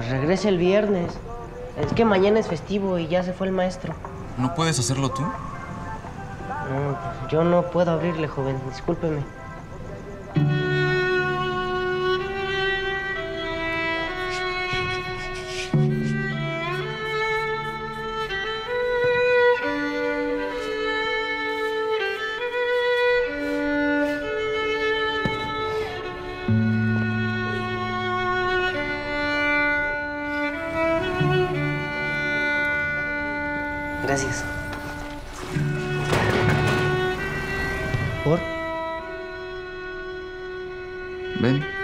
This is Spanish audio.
regrese el viernes. Es que mañana es festivo y ya se fue el maestro. ¿No puedes hacerlo tú? No, pues, yo no puedo abrirle, joven. Discúlpeme. Gracias. ¿Por? Ven.